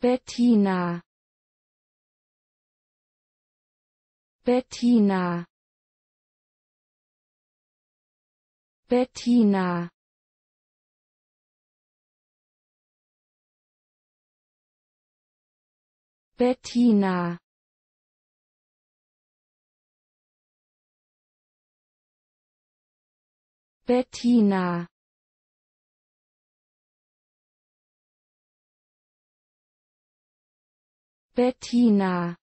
Bettina. Bettina. Bettina. Bettina. Bettina Bettina